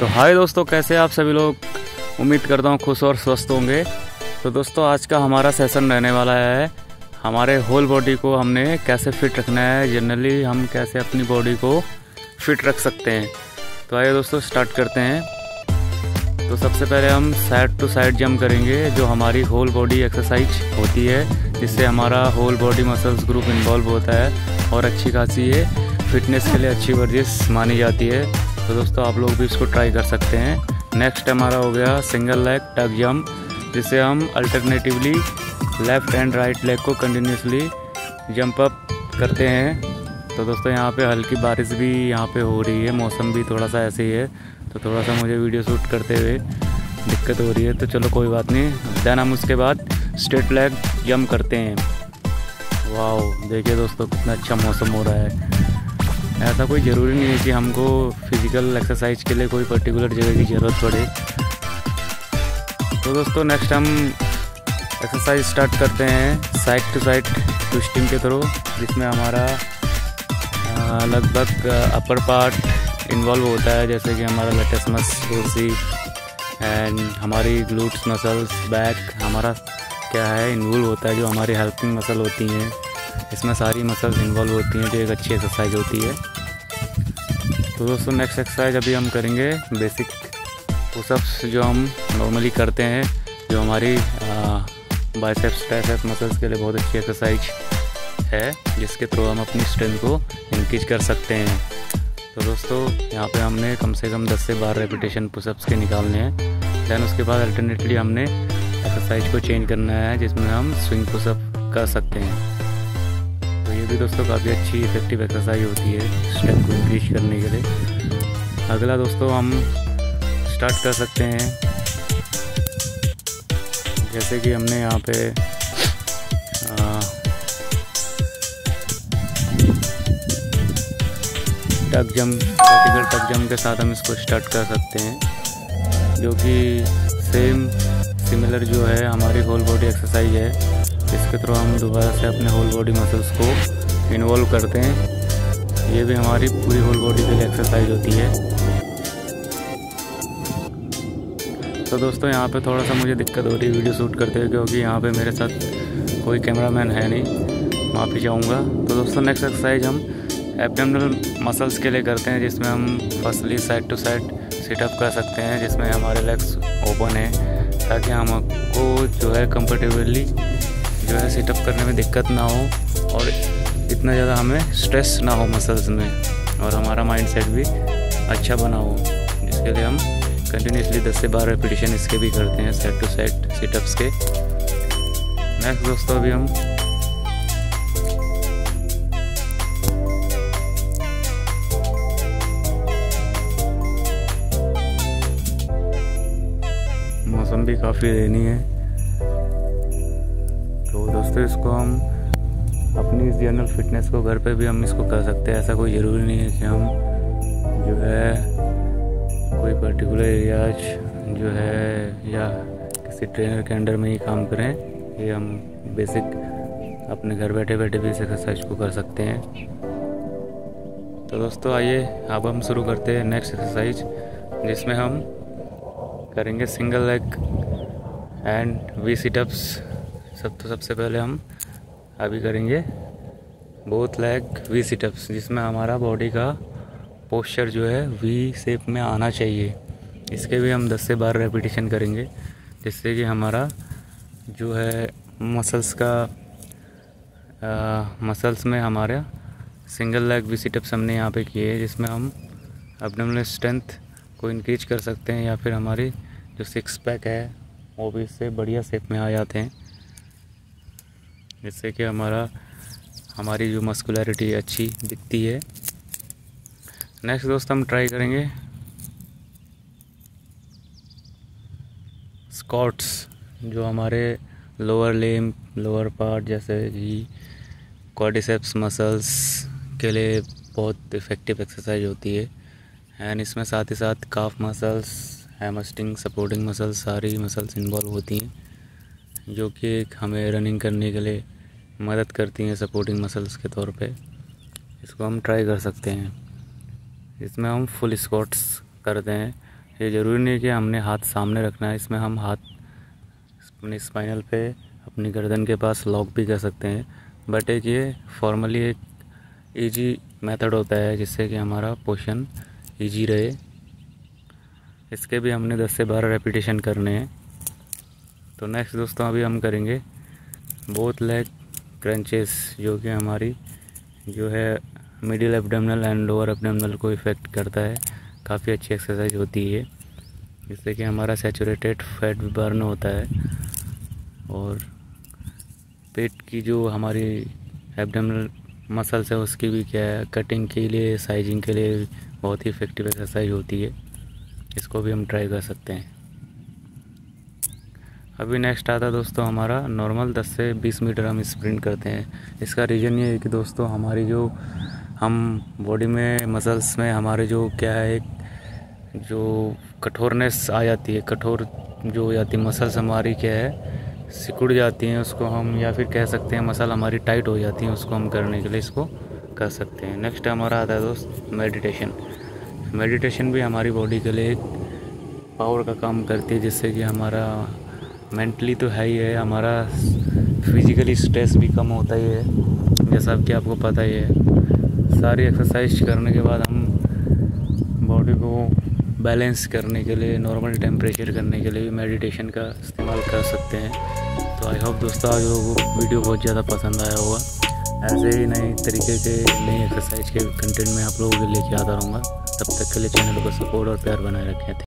तो हाय दोस्तों, कैसे आप सभी लोग? उम्मीद करता हूँ खुश और स्वस्थ होंगे। तो दोस्तों, आज का हमारा सेशन रहने वाला है। हमारे होल बॉडी को हमने कैसे फिट रखना है? जनरली हम कैसे अपनी बॉडी को फिट रख सकते हैं? तो आइए दोस्तों स्टार्ट करते हैं। तो सबसे पहले हम साइड टू साइड जंप करेंगे, जो हमारी होल बॉडी एक्सरसाइज होती है, जिससे हमारा whole body muscles group involve होता है और अच्छी खासी ये फिटनेस के लिए अच्छी वर्जिश मानी जाती है। तो दोस्तों, आप लोग भी इसको ट्राई कर सकते हैं। नेक्स्ट हमारा हो गया सिंगल लेग टग जम्प जिसे हम alternatively left and right leg को कंटिन्यूसली जंप अप करते हैं। तो दोस्तों, यहाँ पे हल्की बारिश भी यहाँ पे हो रही है, मौसम भी थोड़ा सा ऐसे ही है। तो थोड़ा सा मुझे वीडियो शूट करते हुए दिक्कत हो रही है तो चलो कोई बात नहीं। देन हम उसके बाद स्ट्रेट लेग जंप करते हैं। वाह देखिए दोस्तों, कितना अच्छा मौसम हो रहा है। ऐसा कोई ज़रूरी नहीं है कि हमको फ़िज़िकल एक्सरसाइज के लिए कोई पर्टिकुलर जगह की ज़रूरत पड़े। तो दोस्तों नेक्स्ट हम एक्सरसाइज स्टार्ट करते हैं साइड टू साइड ट्विस्टिंग के थ्रू जिसमें हमारा लगभग अपर पार्ट इन्वॉल्व होता है, जैसे कि हमारा लेटेस्ट मसी एंड हमारी ग्लूट्स मसल्स बैक हमारा क्या है इन्वॉल्व होता है जो हमारी हेल्पिंग मसल होती हैं। इसमें सारी मसल्स इन्वॉल्व होती हैं जो एक अच्छी एक्सरसाइज होती है। तो दोस्तों नेक्स्ट एक्सरसाइज अभी हम करेंगे बेसिक पुशअप्स जो हम नॉर्मली करते हैं, जो हमारी बाइसेप्स ट्राइसेप्स मसल्स के लिए बहुत अच्छी एक्सरसाइज है, जिसके थ्रू हम अपनी स्ट्रेंथ को इंक्रीज कर सकते हैं। तो दोस्तों, यहाँ पे हमने कम से कम 10 से 12 रेपिटेशन पुशअप्स के निकालने हैं। दैन उसके बाद अल्टरनेटली हमने एक्सरसाइज को चेंज करना है, जिसमें हम स्विंग पुशअप कर सकते हैं। ये भी दोस्तों काफ़ी अच्छी इफ़ेक्टिव एक्सरसाइज होती है स्ट्रेंथ को इंक्रीज करने के लिए। अगला दोस्तों हम स्टार्ट कर सकते हैं। जैसे कि हमने यहाँ पे टक जम वर्टिकल टक जम के साथ हम इसको स्टार्ट कर सकते हैं। जो कि सेम सिमिलर जो है, हमारी होल बॉडी एक्सरसाइज है। इसके थ्रू हम दोबारा से अपने होल बॉडी मसल्स को इन्वॉल्व करते हैं। ये भी हमारी पूरी होल बॉडी के लिए एक्सरसाइज होती है। तो दोस्तों, यहाँ पे थोड़ा सा मुझे दिक्कत हो रही है वीडियो शूट करते हुए, क्योंकि यहाँ पे मेरे साथ कोई कैमरामैन है नहीं। माफ़ी चाहूँगा तो दोस्तों नेक्स्ट एक्सरसाइज हम एबडोमिनल मसल्स के लिए करते हैं, जिसमें हम firstly side to side situp कर सकते हैं, जिसमें हमारे लेग्स ओपन है, ताकि हमको जो है कंफर्टेबली जो है सिटअप करने में दिक्कत ना हो और इतना ज़्यादा हमें स्ट्रेस ना हो मसल्स में और हमारा माइंड सेट भी अच्छा बना हो, जिसके लिए हम कंटिन्यूसली 10 से 12 रेपिटेशन इसके भी करते हैं सेट टू सेट सिटअप्स के। नेक्स्ट दोस्तों, अभी हम मौसम भी काफ़ी रेनी है। दोस्तों इसको हम अपनी इस जनरल फिटनेस को घर पे भी हम इसको कर सकते हैं। ऐसा कोई ज़रूरी नहीं है कि हम जो है कोई पर्टिकुलर एरियाज़ जो है या किसी ट्रेनर के अंडर में ही काम करें। ये हम बेसिक अपने घर बैठे बैठे भी इस एक्सरसाइज को कर सकते हैं। तो दोस्तों, आइए अब हम शुरू करते हैं नेक्स्ट एक्सरसाइज जिसमें हम करेंगे single leg and V situps सब तो सबसे पहले हम अभी करेंगे बोथ लेग वी सिटअप्स जिसमें हमारा बॉडी का पोस्चर जो है वी शेप में आना चाहिए। इसके भी हम 10 से 12 रेपिटेशन करेंगे जिससे कि हमारा जो है मसल्स का आ, मसल्स में हमारा सिंगल लेग वी सिटअप्स हमने यहाँ पे किए हैं जिसमें हम अपने स्ट्रेंथ को इंक्रीज कर सकते हैं या फिर हमारी जो सिक्स पैक है वो भी इससे बढ़िया शेप में आ जाते हैं। जिससे कि हमारा, हमारी जो मस्कुलरिटी अच्छी दिखती है। नेक्स्ट दोस्त, हम ट्राई करेंगे स्कॉट्स जो हमारे लोअर लेम लोअर पार्ट जैसे कि कॉडिसेप्स मसल्स के लिए बहुत इफ़ेक्टिव एक्सरसाइज होती है। एंड इसमें साथ ही साथ calf muscles hamstring supporting muscles सारी मसल्स इन्वॉल्व होती हैं। जो कि एक हमें रनिंग करने के लिए मदद करती हैं सपोर्टिंग मसल्स के तौर पे। इसको हम ट्राई कर सकते हैं। इसमें हम फुल स्क्वाट्स करते हैं। ये ज़रूरी नहीं कि हमने हाथ सामने रखना है। इसमें हम हाथ अपने स्पाइनल पे, अपनी गर्दन के पास लॉक भी कर सकते हैं। बट एक ये फॉर्मली एक ईजी मेथड होता है जिससे कि हमारा पोशन ईजी रहे। इसके भी हमने 10 से 12 रेपिटेशन करने हैं। तो नेक्स्ट दोस्तों अभी हम करेंगे बोथ लेग क्रंचेस जो कि हमारी जो है middle abdominal and lower abdominal को इफ़ेक्ट करता है। काफ़ी अच्छी एक्सरसाइज होती है। जिससे कि हमारा सेचूरेटेड फैट बर्न होता है और पेट की जो हमारी एबडमनल मसल्स है, उसकी भी क्या है कटिंग के लिए साइजिंग के लिए बहुत ही इफ़ेक्टिव एक्सरसाइज होती है। इसको भी हम ट्राई कर सकते हैं। अभी नेक्स्ट आता है दोस्तों हमारा नॉर्मल 10 से 20 मीटर हम स्प्रिंट करते हैं। इसका रीज़न ये है कि दोस्तों हमारी जो हम बॉडी में मसल्स में हमारे जो क्या है एक जो कठोरनेस आ जाती है, कठोर जो हो जाती है मसल्स हमारी क्या है, सिकुड़ जाती हैं, उसको हम या फिर कह सकते हैं मसल हमारी टाइट हो जाती हैं, उसको हम करने के लिए इसको कर सकते हैं। नेक्स्ट हमारा आता है दोस्त मेडिटेशन मेडिटेशन भी हमारी बॉडी के लिए एक पावर का काम करती है, जिससे कि हमारा मेंटली तो है ही है, हमारा फिजिकली स्ट्रेस भी कम होता ही है, जैसा कि आपको पता ही है। सारी एक्सरसाइज करने के बाद हम बॉडी को बैलेंस करने के लिए नॉर्मल टेम्परेचर करने के लिए मेडिटेशन का इस्तेमाल कर सकते हैं। तो आई होप दोस्तों आज लोगों वीडियो बहुत ज़्यादा पसंद आया होगा। ऐसे ही नए तरीके के नई एक्सरसाइज के कंटेंट में आप लोगों के लेके आता रहूँगा। तब तक के लिए चैनल को सपोर्ट और प्यार बनाए रखें।